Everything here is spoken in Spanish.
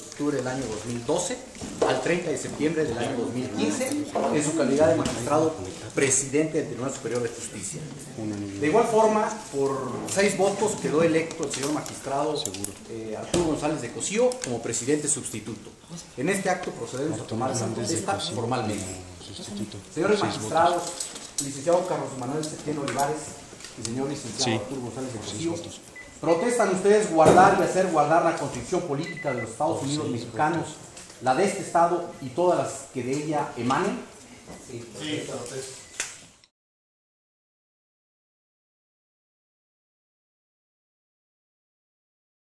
octubre del año 2012 al 30 de septiembre del año 2015 en su calidad de magistrado presidente del Tribunal Superior de Justicia. De igual forma, por seis votos quedó electo el señor magistrado eh, Arturo González de Cosío como presidente sustituto. En este acto procedemos a tomar esa protesta formalmente. Señores magistrados, licenciado Carlos Manuel Septién Olivares y señor licenciado Arturo González de Cosío, protestan ustedes guardar y hacer guardar la constitución política de los Estados Unidos mexicanos, la de este Estado y todas las que de ella emanen. Sí, protesto.